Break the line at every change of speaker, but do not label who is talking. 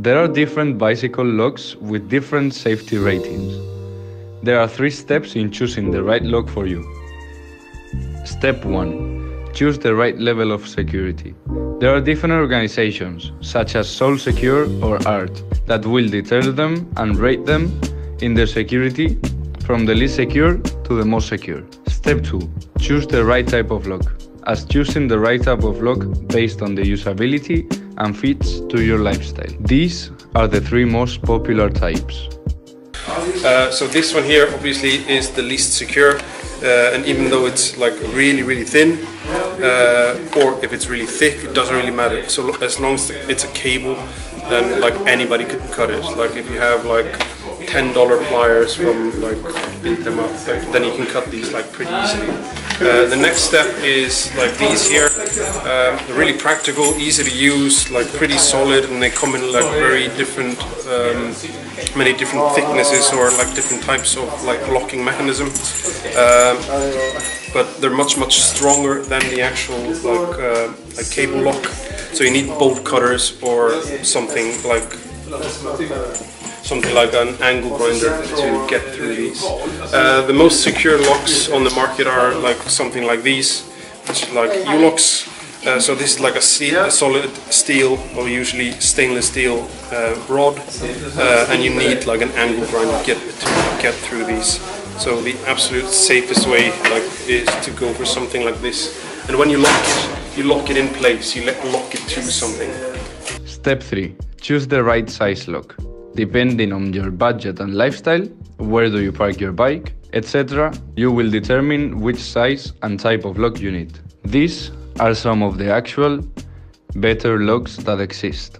There are different bicycle locks with different safety ratings. There are three steps in choosing the right lock for you. Step 1. Choose the right level of security. There are different organizations, such as Sold Secure or ART, that will deter them and rate them in their security from the least secure to the most secure. Step 2. Choose the right type of lock, as choosing the right type of lock based on the usability and fits to your lifestyle. These are the three most popular types.
Uh, so this one here obviously is the least secure uh, and even though it's like really really thin uh, or if it's really thick it doesn't really matter. So as long as it's a cable then like anybody could cut it. Like if you have like ten dollar pliers from like beat them up like, then you can cut these like pretty easily. Uh, the next step is like these here. Um, really practical easy to use like pretty solid and they come in like very different um, many different thicknesses or like different types of like locking mechanism um, but they're much much stronger than the actual like uh, like cable lock so you need bolt cutters or something like something like an angle grinder to get through these. Uh, the most secure locks on the market are like something like these, which like U-locks. Uh, so this is like a, steel, a, solid steel or usually stainless steel uh, rod, uh, and you need like an angle grinder to get to get through these. So the absolute safest way like is to go for something like this. And when you lock it, you lock it in place. You let lock it to something.
Step 3. Choose the right size lock. Depending on your budget and lifestyle, where do you park your bike, etc., you will determine which size and type of lock you need. These are some of the actual better locks that exist.